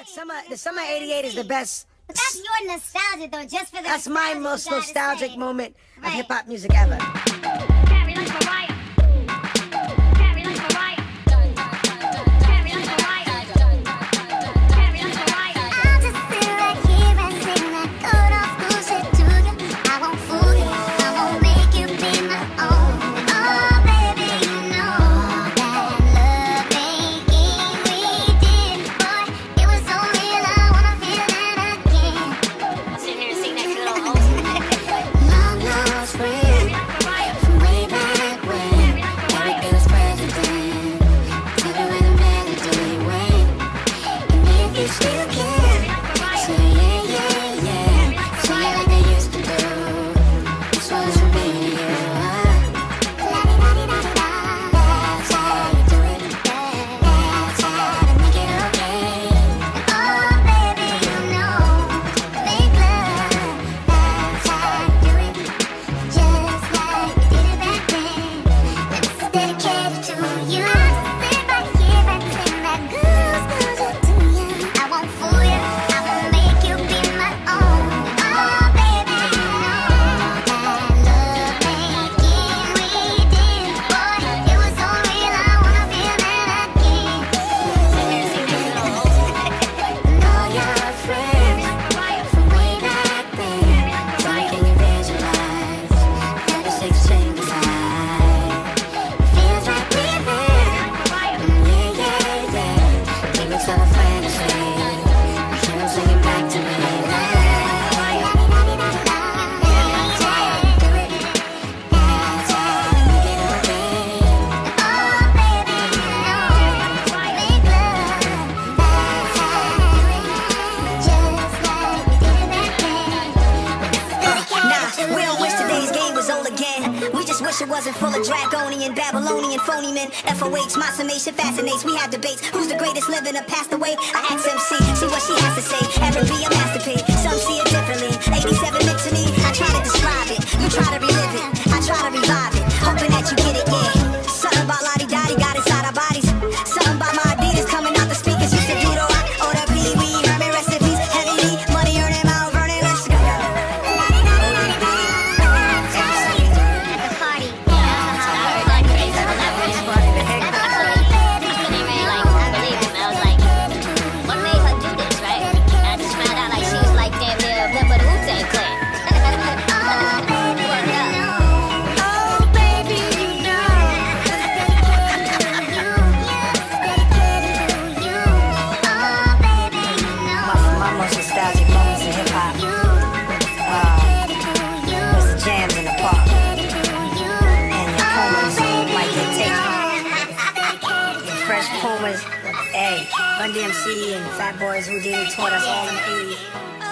that summer, the summer '88 is the best. But that's your nostalgia, though, just for the. That's my most nostalgic moment right. of hip hop music ever. just wasn't. We just wish it wasn't full of Dragonian, Babylonian, phony men. FOH, my summation fascinates. We have debates. Who's the greatest living or passed away? I ask MC, see what she has to say. Ever be a masterpiece. Fresh Pumas, hey, Run DMC and Fat Boys Whodini taught us all in the 80s.